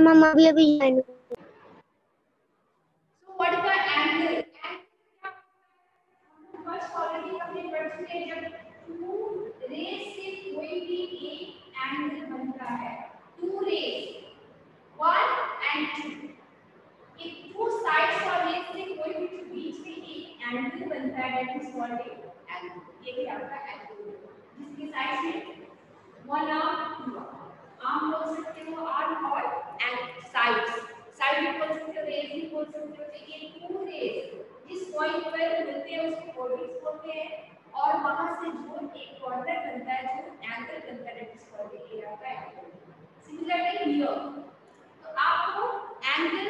Ma'am हम अभी अभी join So what is the angle? First already हमने पढ़ चुके जब रेस से कोई भी एक एंगल बनता है two rays one and two एक टू साइड्स और रेस से कोई भी बीच में एक एंगल बनता है दैट इज़ कॉल्ड एंगल ये होता है। एंगल जिसके sides one arm two arm बोल सकते हो आर्म और एंड साइड्स साइड भी बोल सकते हो रेस भी बोल सकते हो तो ये टू रेस जिस पॉइंट पर मिलते हैं, उसको कोऑर्डिनेट्स बोलते हैं और वहाँ से जो एक कॉर्नर बनता है, जो एंगल बनता है इज़ कॉल्ड ए आपका एंगल सिमिलरली हियर तो आपको एंगल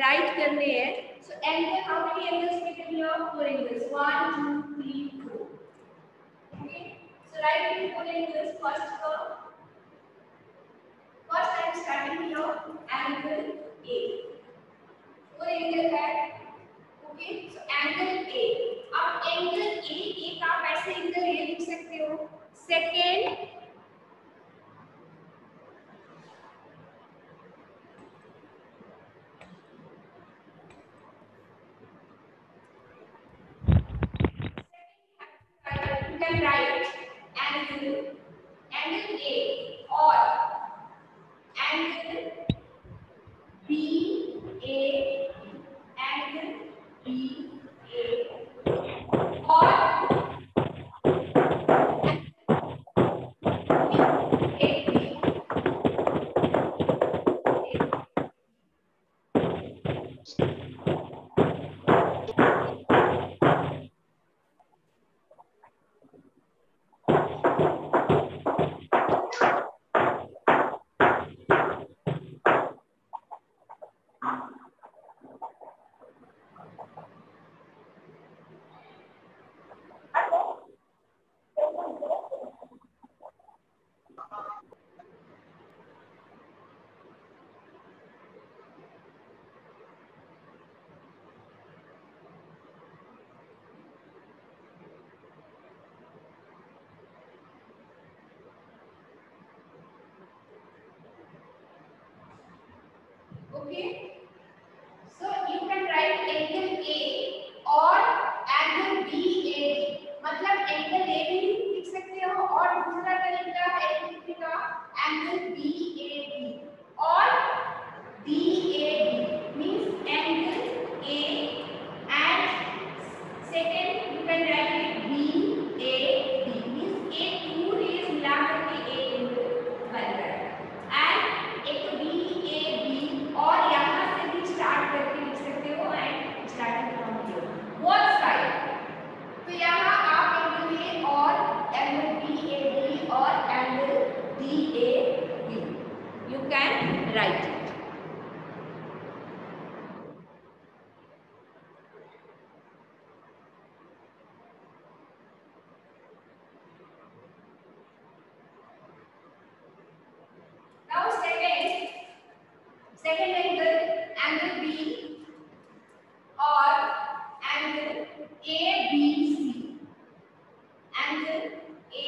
राइट करने हैं। So angle how many angles we can here four angles 1 2 3 4 okay so right four angles first curve First I am starting here angle A. Four angle है okay? So angle A. अब angle A, A का आप ऐसे angle ए लिख सकते हो second Okay.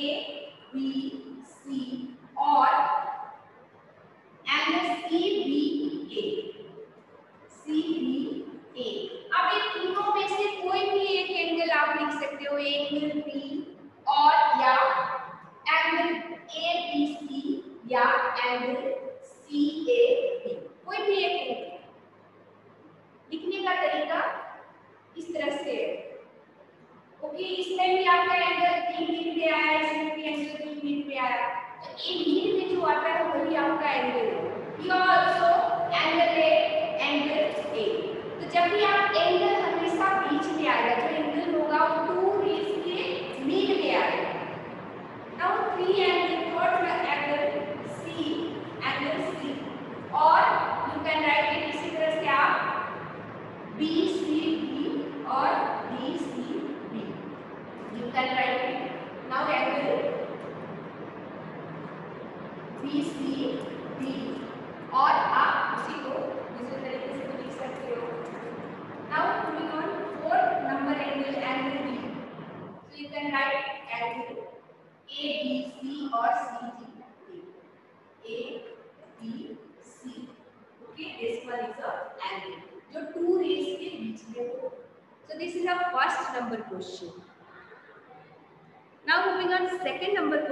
A, B,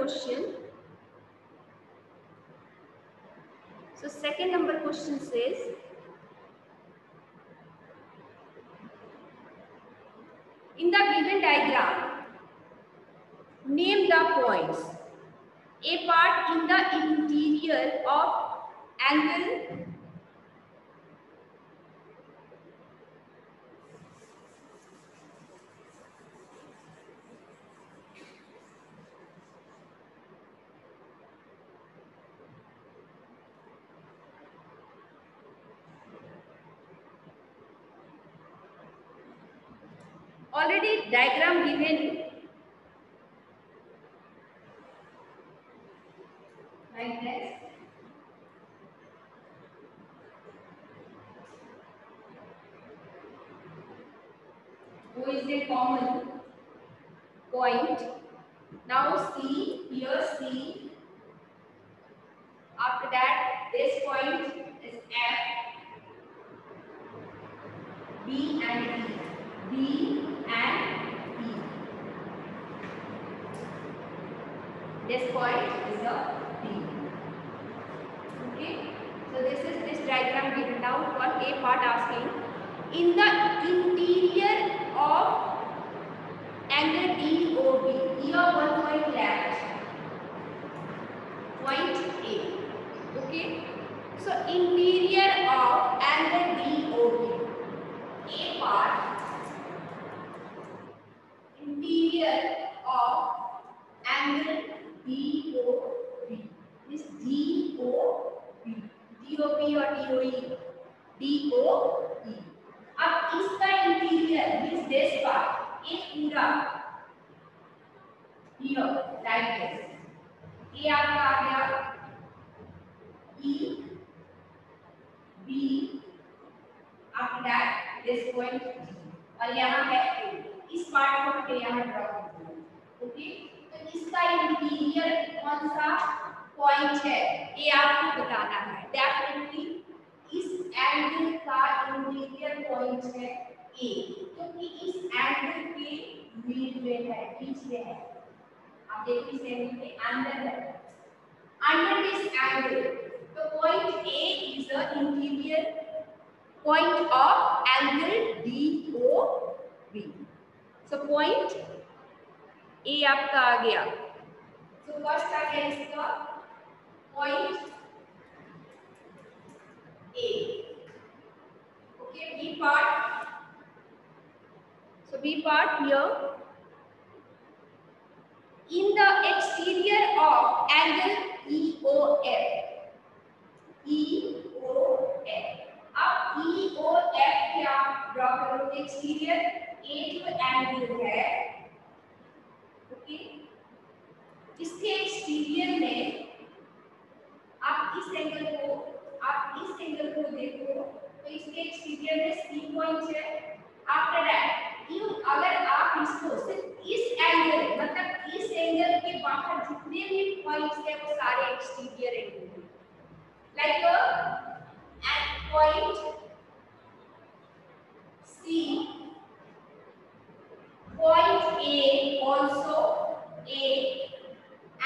question. So second number question says, in the given diagram, name the points. A part in the interior of angle diagram given like this O is a common point now C here C after that this point is F B and D B and E. This point is the B. Okay. So this is this diagram given now for A part asking in the interior of angle DOB. Here one point left. Point A. Okay. So interior of angle DOB. A part DOE. अब इसका interior means this part ये पूरा here like this ये आपका आ गया E B, after that this point और यहाँ है इस पार्ट को हमें यहाँ ड्रॉ करना है ओके तो इसका इंटीरियर कौन सा पॉइंट है? ये आपको बताना है. डेफिनेटली एंगल का इंटीरियर पॉइंट है ए क्योंकि इस एंगल के मिड में है, बीच में है। आप देखिए इस एंगल के अंदर है। अंडर दिस एंगल तो point A is the interior point of angle D O B so point A आपका आ गया। सो फ़र्स्ट आ गया इसका point A okay B part so B part here in the exterior of angle EOF EOF अब EOF क्या draw करोगे exterior A जो एंगल है ओके इसके एक्सटीरियर में आप इस एंगल को आप इस एंगल को देखो तो इसके एक्सटीरियर में सी पॉइंट है आफ्टर दैट यू अगर आप इसको सिर्फ़ इस एंगल मतलब इस एंगल के बाहर जितने भी पॉइंट्स हैं वो सारे एक्सटीरियर एंगल हैं like at point C point A also A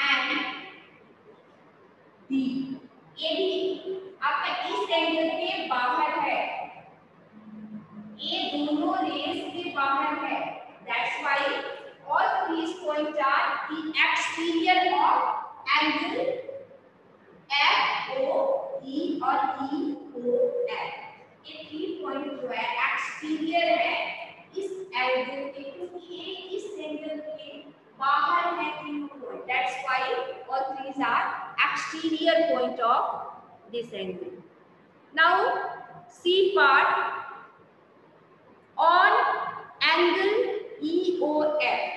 and B ये भी आपका इस एंगल के बाहर है ये दोनों रेस के बाहर है that's why all three points are the exterior of angle F O E और E ये थ्री पॉइंट जो है एक्सटीरियर है, इस एंगल के क्योंकि इस एंगल के बाहर है तीनों point that's why all threes are exterior point of this angle now C part on angle EOF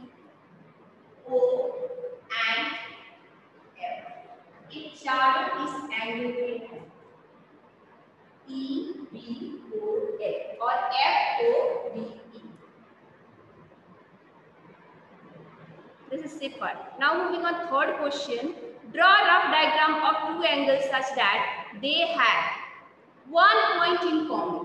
E B O F or F O B E. this is zipper now moving on third question draw rough diagram of two angles such that they have one point in common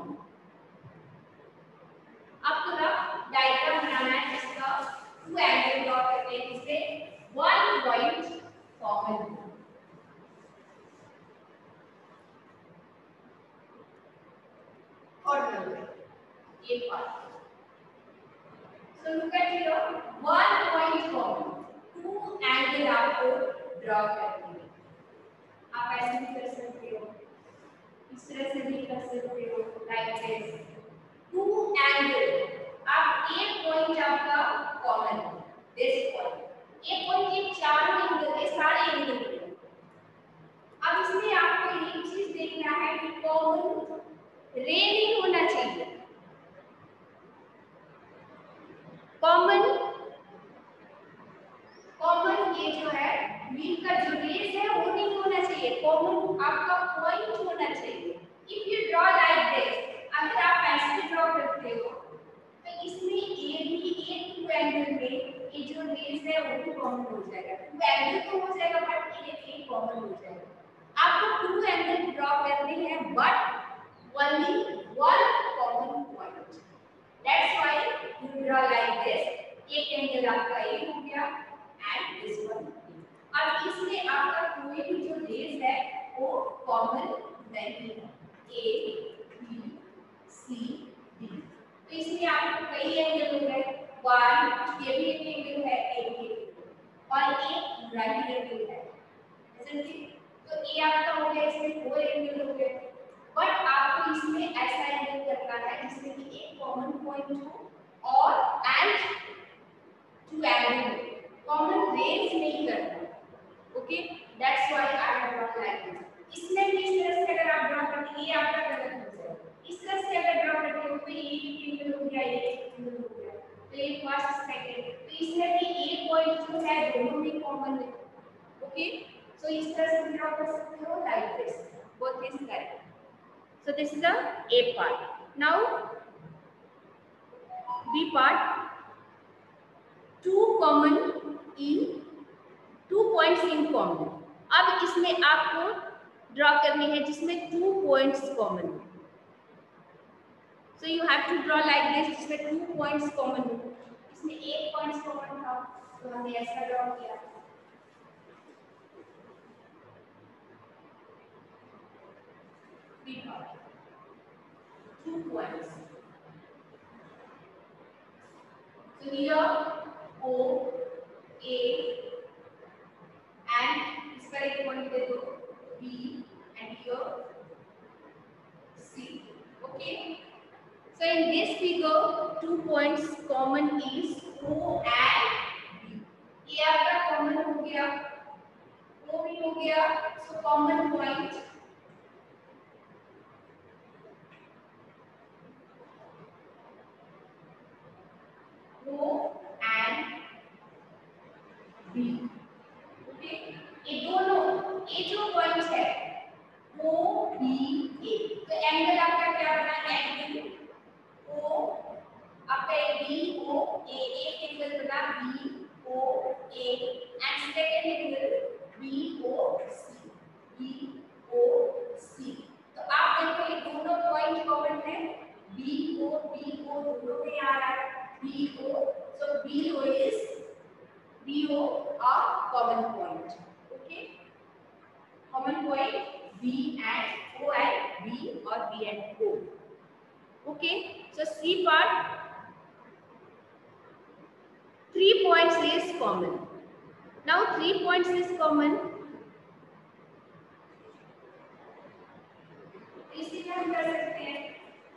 ये part So look at here, one point common, two angle आपको draw करनी है. आप ऐसे भी कर सकते हो, इस तरह से भी कर सकते हो, like this. Two angle, आप एक point आपका common है, this point. एक point ये चार angle ये सारे angle है. अब इसमें आपको एक चीज़ देखना है कि common रे नहीं होना चाहिए. कॉमन कॉमन ये जो है व्हील का जो रेस है वो नहीं होना चाहिए कॉमन आपका पॉइंट होना चाहिए if you draw like this अगर आप ऐसे ड्रॉ करते हो तो इसमें ए भी एक टू एंगल में ये जो रेस है वो भी कॉमन हो जाएगा टू एंगल तो हो जाएगा बट ये एक कॉमन हो जाएगा आपको टू एंगल ड्रॉ करने हैं but only one common point That's why you draw like this. एक एंगल आपका ए हो गया एंड दिस वन अब इसमें आपका कोई भी जो रेस वो कॉमन नहीं है ए बी सी डी तो इसमें आपको कई एंगल हो। गए वन ये भी एक एंगल है ए भी और एक राइट एंगल है। तो ए आपका हो गया, इसमें दो एंगल हो गए। बट आपको इसमें ऐसा एंगल करना है, जिसमें कि एक कॉमन पॉइंट हो और and two angle common range नहीं करना। Okay that's why I have drawn like this इसमें भी इस तरह से अगर आप ड्रॉ करते हैं, ये आपका गलत हो जाएगा इस तरह से अगर ड्रॉ करते हो तो ये एक एंगल हो गया ये एंगल हो गया तो ये फ़र्स्ट सेकंड तो इसमें भी एक पॉइंट जो है, दोनों में कॉमन है ओके सो इस तरह से ड्रॉ कर सकते हो like this both is correct So, this is a A part. Now, B part. Two common in, two points in common. अब इसमें आपको ड्रॉ करनी है जिसमें टू पॉइंट्स कॉमन हो। So you have to draw like this जिसमें two points common हो। इसमें एक पॉइंट्स कॉमन था तो हमने ऐसा ड्रॉ किया। Two points. So here O, A, and इस पर एक पॉइंट दे दो B and here C. Okay. So in this figure, two points common is O and B. ये आपका common हो गया, O भी हो गया. So common point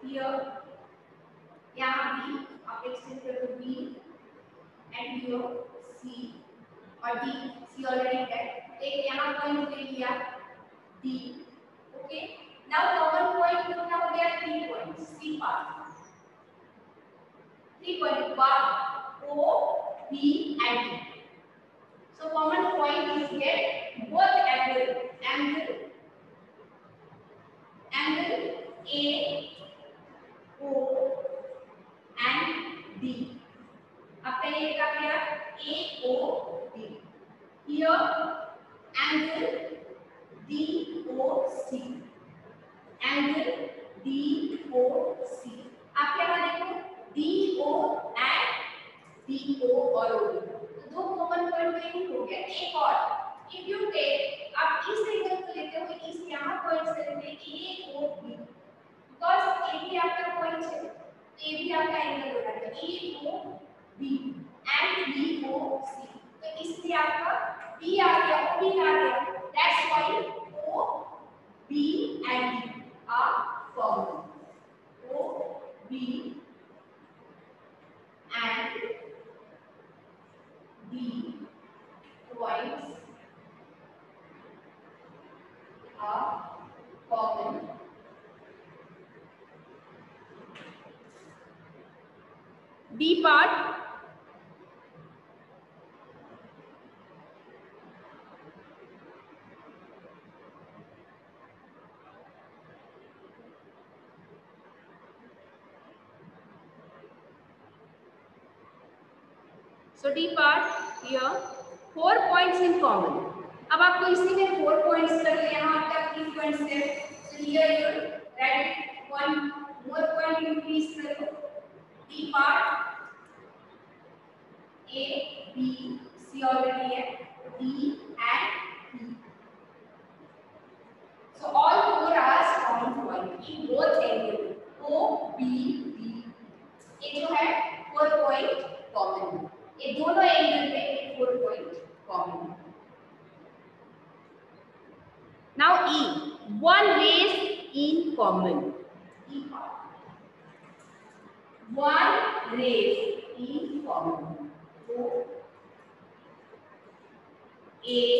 here ओ और बी तो दो कॉमन पॉइंट तो यही हो गया। एक और। इफ़ यू टेक आप इस एंगल को लेते हो इस यहाँ पॉइंट से लेते हैं ए ओ बी बिकॉज़ ए भी आपका पॉइंट है तो ए भी आपका एंगल होगा। तो A O B and B O C तो इसलिए आपका बी आ गया ओ बी आ गया। That's why O B and D are common O B and D points are common. B part So D part here four points in common. अब आपको इसी में four points कर लिया यहाँ तक तीन points है. So here you write one more point increase करो. D part A B C already है. common. E common. Race E common. O A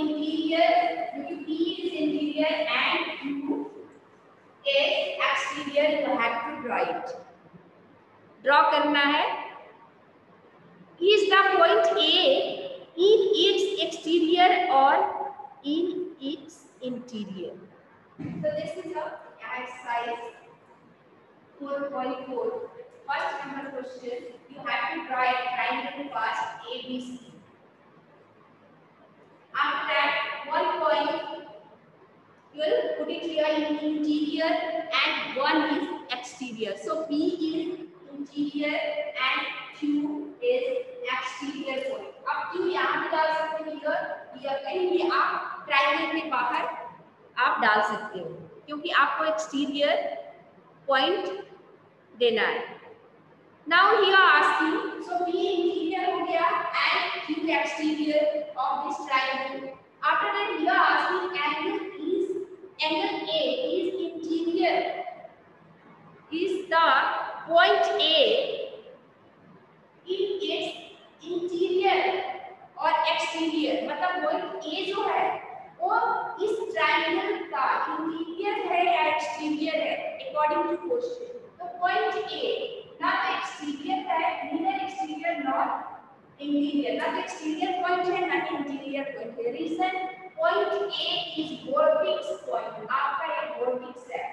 interior जो कि P is interior and Q is exterior you have to draw it. Draw करना है is the point A in its exterior or in its interior. So this is a exercise 4.4. First number question, you have to draw a triangle first ABC. After that, one point, you will put it here in interior and one is exterior. So P is interior and Q is exterior point. अब Q यहाँ भी डाल सकते हो इधर या कहीं भी आप ट्रायंगल के बाहर आप डाल सकते हो क्योंकि आपको एक्सटीरियर पॉइंट देना है now here asking so P interior हो गया and Q exterior of this triangle after that here asking angle is angle A is interior is the point A in its interior और exterior मतलब point A जो है वो इस triangle का interior है या एक्सटीरियर है अकॉर्डिंग टू क्वेश्चन तो पॉइंट ए ना तो एक्सटीरियर है नीदर एक्सटीरियर नॉट इंटीरियर ना तो एक्सटीरियर पॉइंट है ना इंटीरियर पॉइंट है reason point A is vertex point आपका ये वर्टेक्स है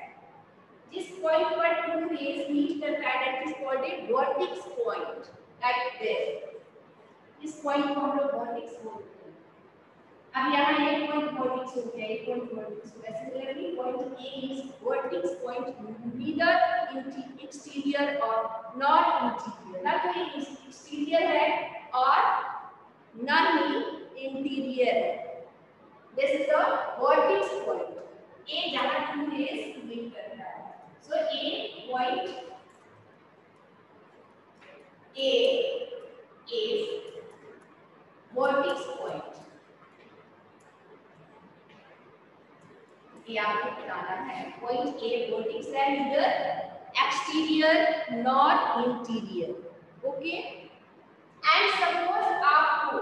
जिस पॉइंट पर टू रेज मीट करता है that is called a vertex point like this इस पॉइंट को हम लोग वर्टेक्स बोलते हैं अब यहाँ एक पॉइंट वर्टेक्स हो गया एक पॉइंट वर्टेक्स हो गया similarly point A is vertex point neither exterior और नॉट इंटीरियर ना तो ये एक्सटीरियर है और ना ही इंटीरियर है this is a vertex point A जहाँ टू रेज मीट करता है. So A point A is vertex ये आपको बताना है। पॉइंट ए है neither exterior not interior okay and suppose आपको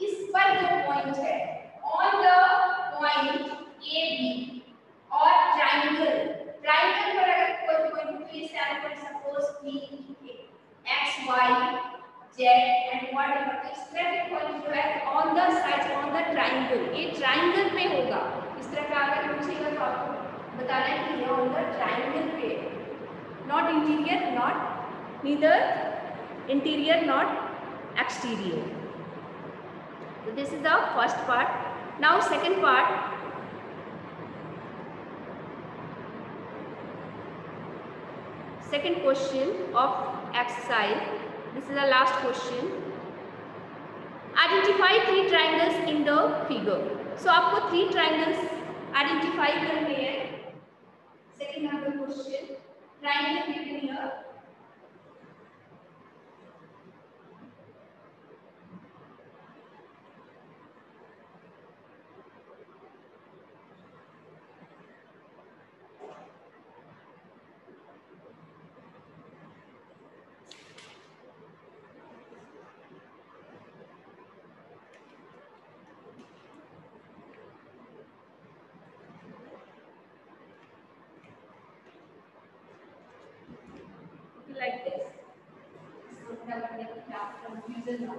इस पर जो पॉइंट है on the point A B और ट्रायंगल ट्रायंगल पर अगर कोई पॉइंट है पर suppose P X Y Z and whatever इस तरह के पॉइंट जो है on the side on the triangle ये ट्रायंगल पे होगा। तरह क्या अगर कि not interior not neither interior not exterior तो this is the first part now second part second question of exercise this is the last question identify three triangles in the figure so आपको three triangles identify करने हैं second number question triangle given here like this. So never never have confusion now. Like this. Okay.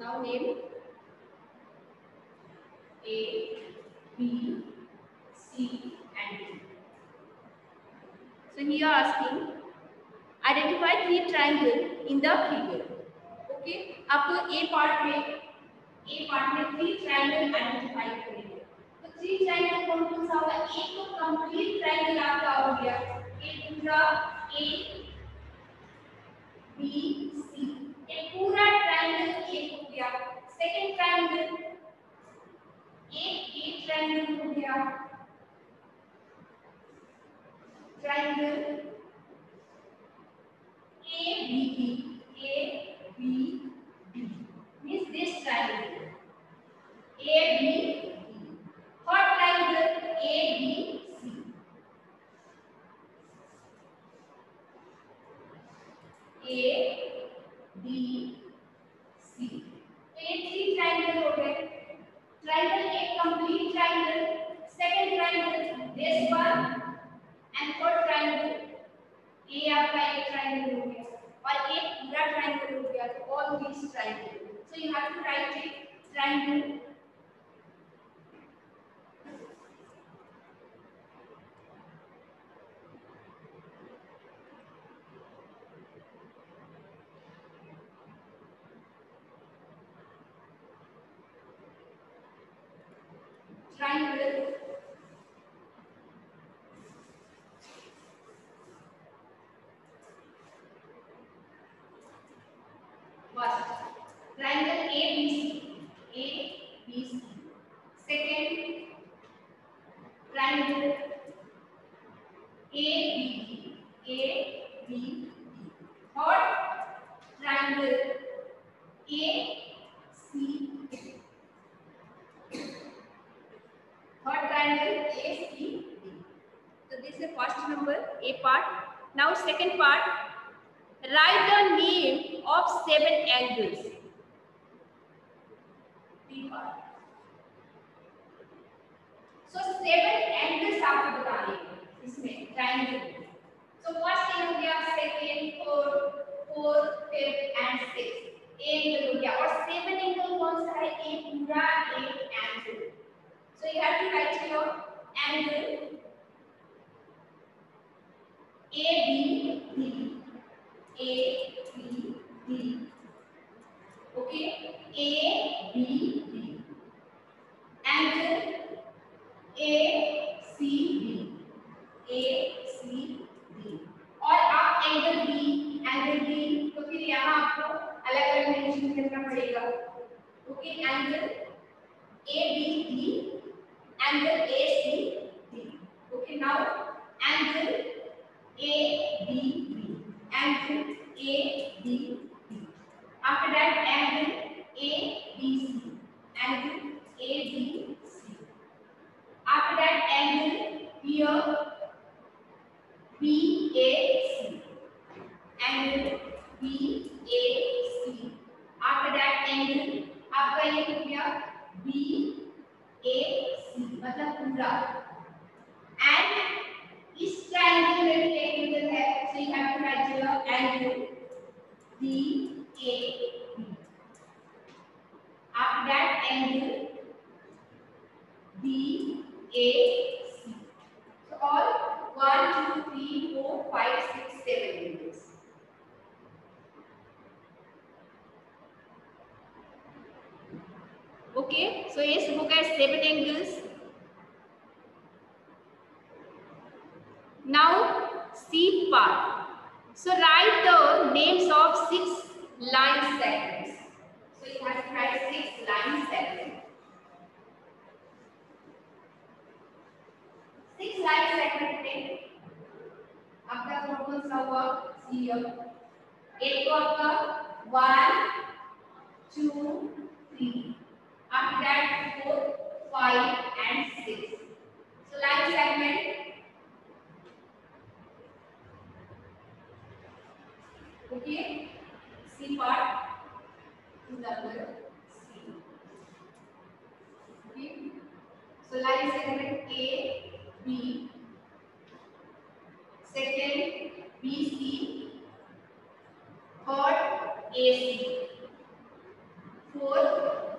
Now name A, B, C, and D. So here asking identify three triangle in the figure. Okay आपको A part में A part में three triangle identify करेंगे तो three triangle कौन कौन सा होगा एक तो कंप्लीट ट्रायंगल आपका हो गया एक पूरा ए बी सी ये पूरा ट्रायंगल ए हो गया सेकंड ट्रायंगल एक ए ट्रायंगल हो गया triangle A B B triangle First, triangle ABC. ABC. Second, triangle ABD. ABD. Third, triangle AC. Third triangle ACD. So this is the first number, A part. Now second part, write the name of seven angles. B part. So seven angles आपको बताने हैं इसमें triangle. So first thing हो गया second, third, fourth, fifth and sixth. Angle हो गया और seven angle कौन सा है? एक पूरा एक angle. So you have to write here angle A B D. A B D. Okay, A B D. Angle A C D. A C D. और आप एंगल B, एंगल B, तो फिर यहाँ आपको अलग अलग मेंशन करना पड़ेगा. Okay, angle A B D, angle A C D. Okay, now angle A B B and with A B B. After that, and with Now C part. So write the names of six line segments. So you have to write six line segments. Six line segments. में after the कौन सा हुआ सी अब एक one two three after that four five and six. So line segment Okay, C part is double C. Okay, so line segment A B, second B C, third A C, fourth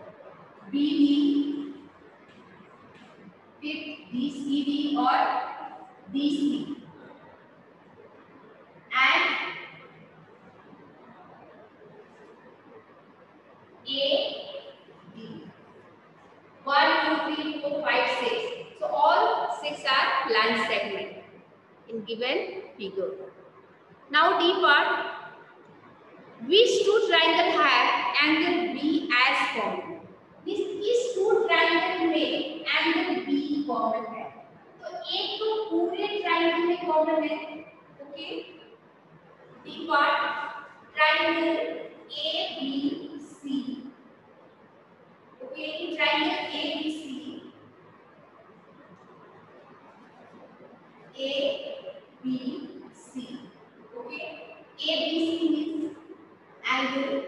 B D, fifth D C D और D C. ABC's angle